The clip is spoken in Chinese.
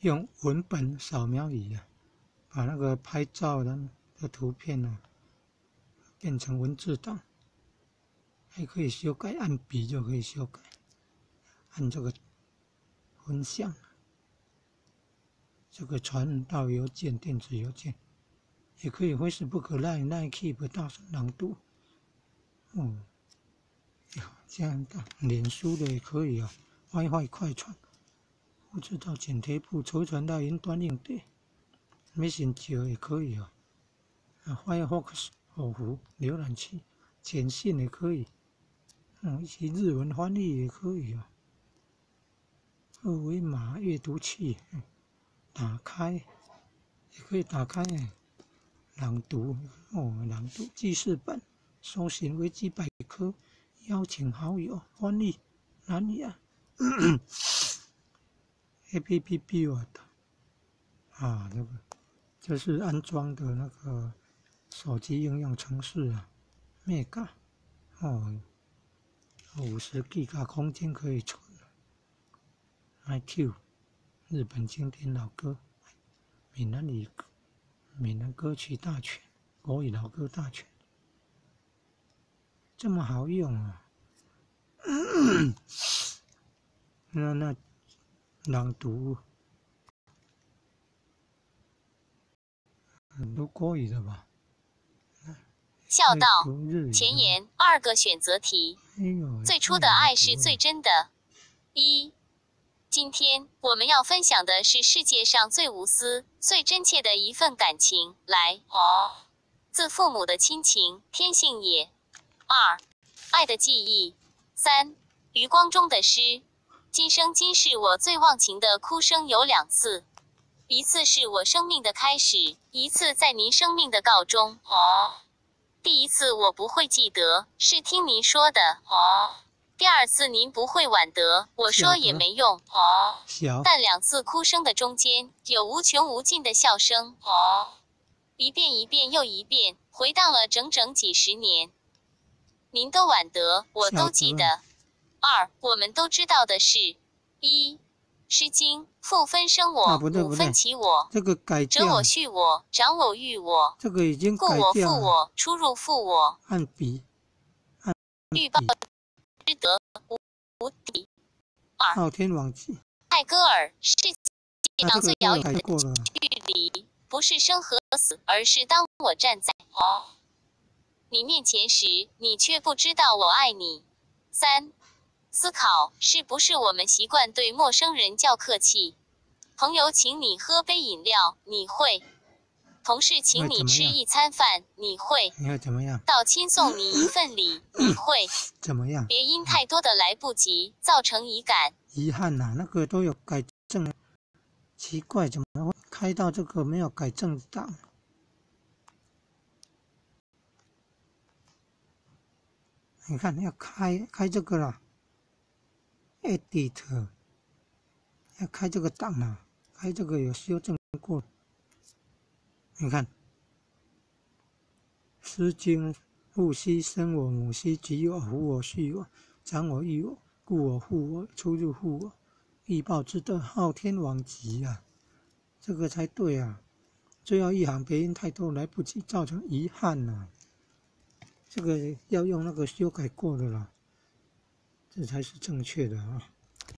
用文本扫描仪啊，把那个拍照的的图片呢，变成文字档，还可以修改，按笔就可以修改，按这个分享，这个传到邮件、电子邮件，也可以 Facebook、Line、Line Keep 大声朗读，哦，这样的，脸书的也可以啊，WiFi 快传。不知道剪贴簿，储存到云端硬碟，Messenger 也可以哦。啊，Firefox 火狐浏览器，简讯也可以，嗯，一些日文翻译也可以哦。二维码阅读器，打开也可以打开，朗读哦，朗读记事本，搜寻维基百科，邀请好友，翻译哪里啊？A P P Build 啊，那个就是安装的那个手机应用程式啊，Mega 哦，五十 G 卡空间可以存。I Q 日本经典老歌，闽南语闽南歌曲大全，国语老歌大全，这么好用啊！那 那。朗读很多国语的吧？孝道：前言二个选择题。最初的爱是最真的。一，今天我们要分享的是世界上最无私、最真切的一份感情。来，自父母的亲情，天性也。二，爱的记忆。三，余光中的诗。今生今世，我最忘情的哭声有两次，一次是我生命的开始，一次在您生命的告终。哦，第一次我不会记得，是听您说的。哦，第二次您不会晚得，我说也没用。哦，但两次哭声的中间，有无穷无尽的笑声。哦，一遍一遍又一遍，回荡了整整几十年。您都晚得，我都记得。二，我们都知道的是，一，《诗经》复分生我，五分其我，这个改者我畜我，长我育我，这个已经故我复我，出入复我，按笔，按欲报之德无无敌。二，昊天王记，泰戈尔是世界上最遥远的距离，不是生和死，而是当我站在你面前时，你却不知道我爱你。三。思考是不是我们习惯对陌生人较客气？朋友请你喝杯饮料，你会；同事请你吃一餐饭，你会；你会怎么样？到亲送你一份礼，你会 怎么样？别因太多的来不及造成遗感。遗憾呐，那个都有改正，奇怪，怎么会开到这个没有改正档？你看，要开开这个了。Edit 要开这个档啊，开这个有修正过。你看，《诗经》父兮生我，母兮及我，夫我，畜我，长我，育我，故我，复我，出入复我，欲报之德，昊天王极啊！这个才对啊！最后一行别音太多，来不及，造成遗憾呐。这个要用那个修改过的了。这才是正确的啊！